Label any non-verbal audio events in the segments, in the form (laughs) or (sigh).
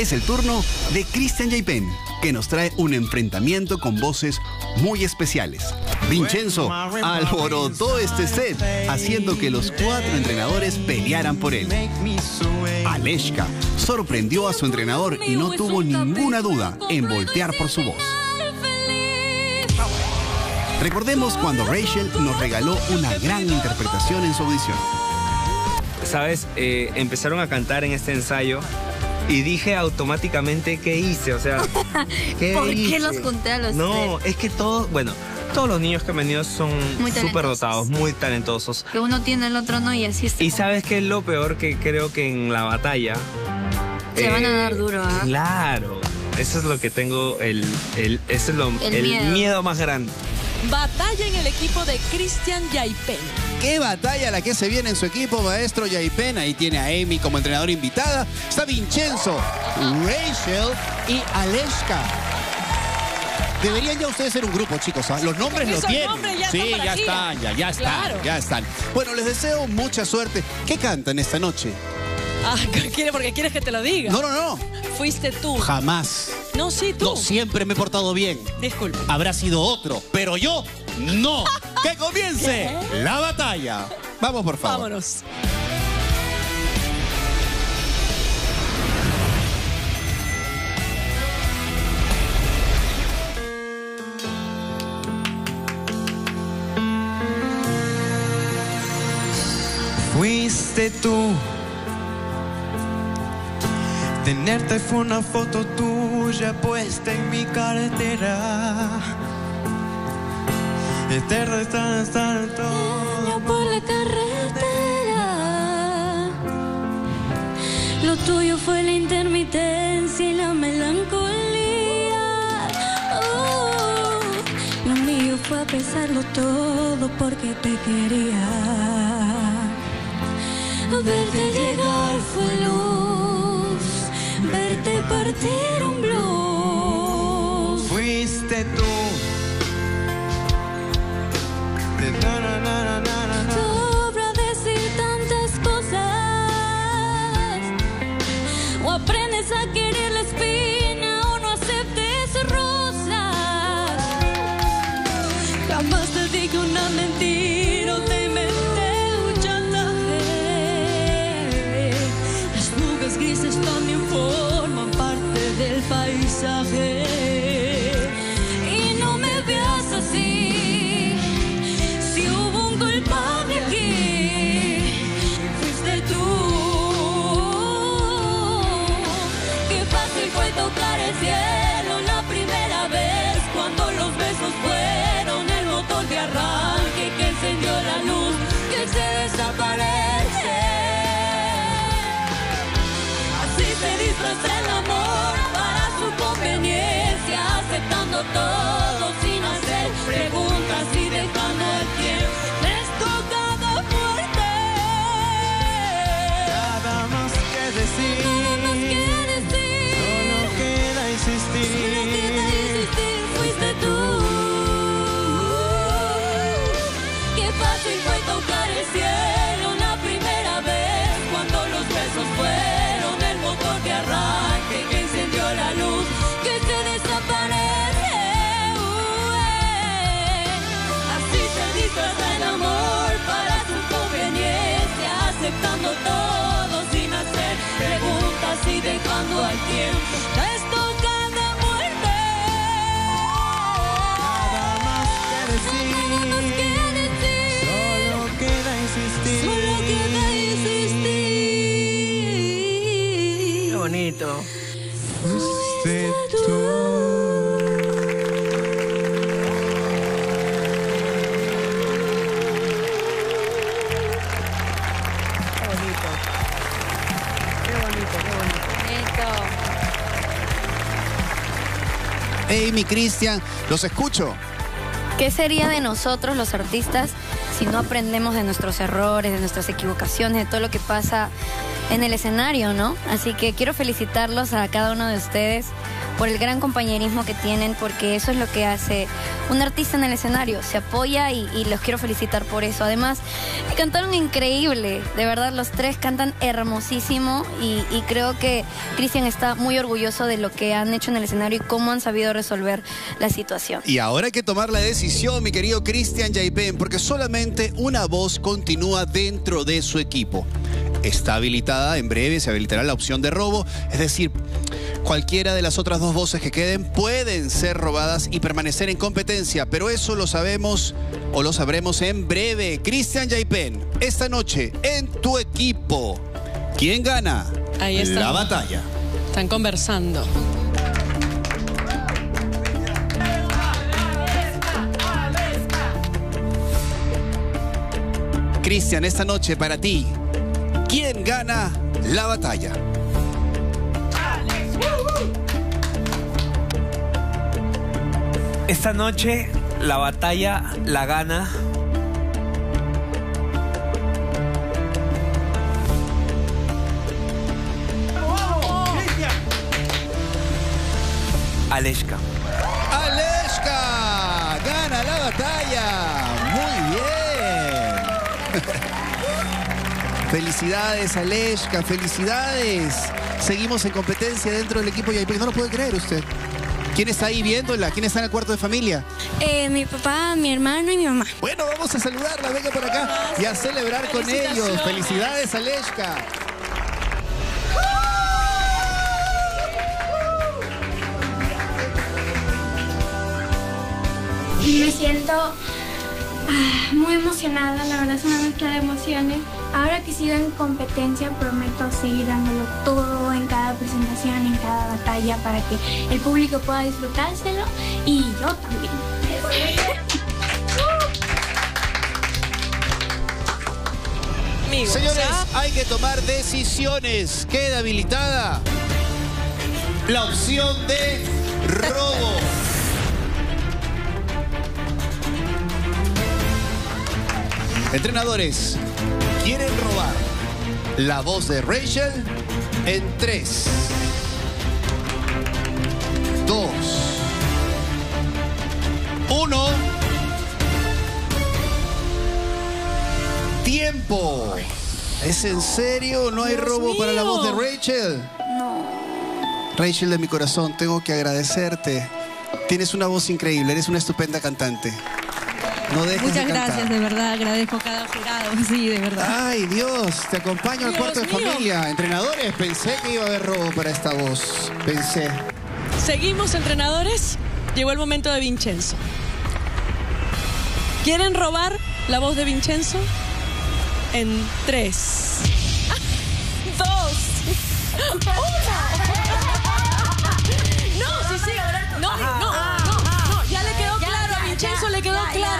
Es el turno de Christian Jaipen, que nos trae un enfrentamiento con voces muy especiales. Vincenzo alborotó este set, haciendo que los cuatro entrenadores pelearan por él. Aleshka sorprendió a su entrenador y no tuvo ninguna duda en voltear por su voz. Recordemos cuando Rachel nos regaló una gran interpretación en su audición. Sabes, eh, empezaron a cantar en este ensayo y dije automáticamente qué hice, o sea, (laughs) ¿qué ¿Por hice? qué los junté a los No, tres? es que todos, bueno, todos los niños que han venido son súper dotados, muy talentosos. Que uno tiene el otro no y así está. Y sabes qué es lo peor que creo que en la batalla. Se van a eh, dar duro, ¿ah? Claro, eso es lo que tengo, el, el, ese es lo, El el miedo. miedo más grande. Batalla en el equipo de Cristian Yaipen. Qué batalla la que se viene en su equipo, maestro Yaipen. Ahí tiene a Amy como entrenadora invitada. Está Vincenzo, Rachel y Aleshka. Deberían ya ustedes ser un grupo, chicos. ¿ah? Los nombres los tienen. ya sí, ya están, ya, ya están, Claro. ya están. Bueno, les deseo mucha suerte. ¿Qué cantan esta noche? Ah, (laughs) ¿quiere porque quieres que te lo diga? No, no, no. Fuiste tú. Jamás. No, sí, tú. No, siempre me he portado bien. Disculpe. Habrá sido otro, pero yo no. (laughs) ¡Que comience la batalla! Vamos, por favor. Vámonos. Fuiste tú. Tenerte fue una foto tuya puesta en mi cartera. Restan estar todo. por la carretera. Lo tuyo fue la intermitencia y la melancolía. Oh, lo mío fue a pesarlo todo porque te quería. Verte llegar fue luz, partir un blues. Fuiste tú. De na, na, na. Sobra decir tantas cosas. O aprendes a querer la espina paisaje. Y y dejando al Amy, Cristian, los escucho. ¿Qué sería de nosotros los artistas si no aprendemos de nuestros errores, de nuestras equivocaciones, de todo lo que pasa en el escenario, ¿no? Así que quiero felicitarlos a cada uno de ustedes por el gran compañerismo que tienen, porque eso es lo que hace un artista en el escenario, se apoya y, los quiero felicitar por eso. Además, cantaron increíble, de verdad los tres cantan hermosísimo y, creo que Cristian está muy orgulloso de lo que han hecho en el escenario y cómo han sabido resolver la situación. Y ahora hay que tomar la decisión, mi querido Cristian Yaipen, porque solamente una voz continúa dentro de su equipo. Está habilitada, en breve se habilitará la opción de robo, es decir, cualquiera de las otras dos voces que queden pueden ser robadas y permanecer en competencia, pero eso lo sabemos o lo sabremos en breve. Cristian Yaipen, esta noche en tu equipo, ¿quién gana Ahí está. la batalla? Están conversando. Cristian, esta noche para ti, ¿quién gana la batalla? Esta noche la batalla la gana. Aleshka. Aleshka gana la batalla. Muy bien. (laughs) Felicidades, Aleshka, felicidades. Seguimos en competencia dentro del equipo Yaipe. No lo puede creer usted. ¿Quién está ahí viéndola? ¿Quién está en el cuarto de familia? Eh, mi papá, mi hermano y mi mamá. Bueno, vamos a saludarla, venga por acá y a celebrar con ellos. Felicidades, Aleshka. Me siento ah, muy emocionada, la verdad es una mezcla de emociones. Ahora que sigo en competencia, prometo seguir dándolo todo en cada presentación, en cada batalla, para que el público pueda disfrutárselo y yo también. Señores, hay que tomar decisiones. Queda habilitada la opción de robo. (laughs) Entrenadores, ¿quieren robar la voz de Rachel? En 3, 2, 1. Tiempo. ¿Es en serio? ¿No hay Dios robo para la voz de. Rachel? Rachel de mi corazón, tengo que agradecerte. Tienes una voz increíble, eres una estupenda cantante. No dejes Muchas de cantar. gracias, de verdad, agradezco a cada jurado, (laughs) sí, de verdad. Ay, Dios, te acompaño al cuarto de familia. Entrenadores, pensé que iba a haber robo para esta voz. Pensé. Seguimos, entrenadores. Llegó el momento de Vincenzo. ¿Quieren robar la voz de Vincenzo? En tres, (laughs) dos, uno. (laughs) No, sí, sí. No, no, no, no. Ya le quedó claro a Vincenzo, le quedó claro.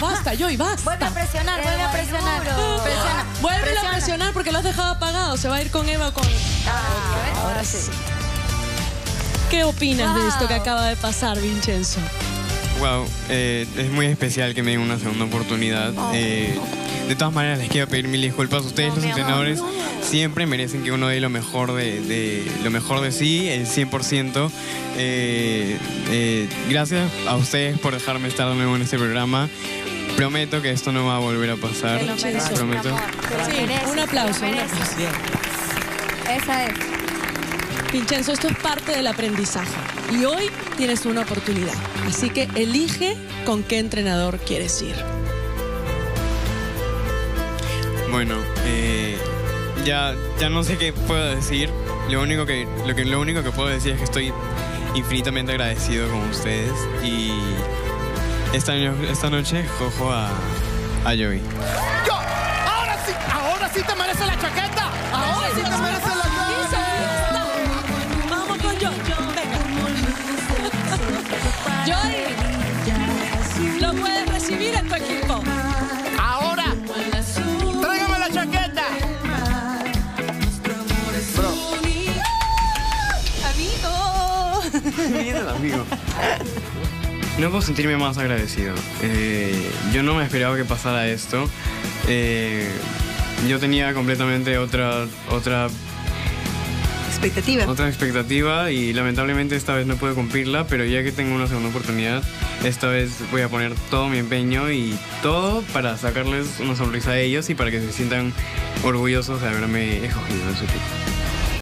Basta, basta, Joy, basta. Vuelve a presionar, vuelve a presionar. Presiona. Vuelve a Presiona. presionar porque lo has dejado apagado. Se va a ir con Eva o con. Ah, Ahora sí. ¿Qué opinas de esto que acaba de pasar, Vincenzo? Wow, eh, es muy especial que me den una segunda oportunidad. Eh, de todas maneras, les quiero pedir mil disculpas. Ustedes, los entrenadores, siempre merecen que uno dé lo mejor de, de- lo mejor de sí, el 100%. Eh, eh, gracias a ustedes por dejarme estar de nuevo en este programa. Prometo que esto no va a volver a pasar. Te lo Prometo. Te Sí, mereces, un aplauso. Esa es. Vincenzo, esto es parte del aprendizaje. Y hoy tienes una oportunidad. Así que elige con qué entrenador quieres ir. Bueno, eh, ya, ya no sé qué puedo decir. Lo único que, lo que, lo único que puedo decir es que estoy infinitamente agradecido con ustedes y esta, no- esta noche cojo a, a Joey. ¡Yo! ¡Ahora sí! ¡Ahora sí te mereces la chaqueta! ¡Ahora sí te mereces la chaqueta! Vamos con Joy. Venga. Joy, lo puedes recibir en tu equipo. ¡Ahora! ¡Tráigame la chaqueta! amigo. No puedo sentirme más agradecido. Eh, yo no me esperaba que pasara esto. Eh, yo tenía completamente otra, otra expectativa. Otra expectativa y lamentablemente esta vez no pude cumplirla, pero ya que tengo una segunda oportunidad, esta vez voy a poner todo mi empeño y todo para sacarles una sonrisa a ellos y para que se sientan orgullosos de haberme escogido en su equipo.